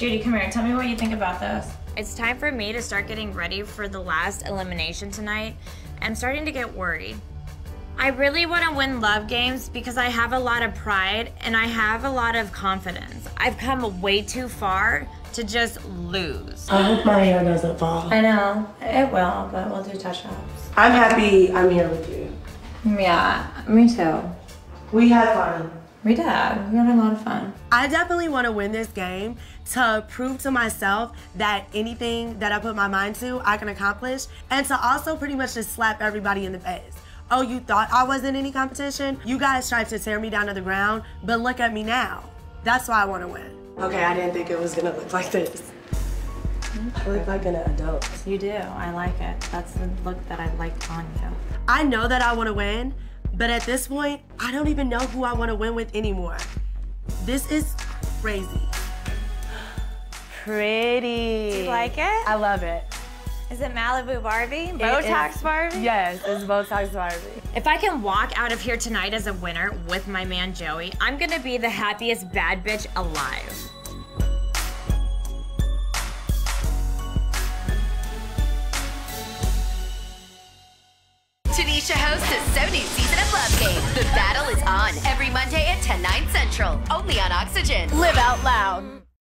Judi, come here. Tell me what you think about this. It's time for me to start getting ready for the last elimination tonight. I'm starting to get worried. I really want to win love games because I have a lot of pride and I have a lot of confidence. I've come way too far to just lose. I hope my hair doesn't fall. I know. It will, but we'll do touch ups. I'm happy I'm here with you. Yeah, me too. We had fun. We did. We had a lot of fun. I definitely want to win this game to prove to myself that anything that I put my mind to, I can accomplish, and to also pretty much just slap everybody in the face. Oh, you thought I wasn't in any competition? You guys tried to tear me down to the ground, but look at me now. That's why I want to win. Okay, I didn't think it was gonna look like this. I look like an adult. You do. I like it. That's the look that I like on you. I know that I want to win, but at this point, I don't even know who I want to win with anymore. This is crazy. Pretty. Do you like it? I love it. Is it Malibu Barbie? Botox is- Barbie? Yes, it's Botox Barbie. If I can walk out of here tonight as a winner with my man Joey, I'm gonna be the happiest bad bitch alive. Tanisha hosts a so new season The battle is on every Monday at 10, 9 central. Only on Oxygen. Live out loud.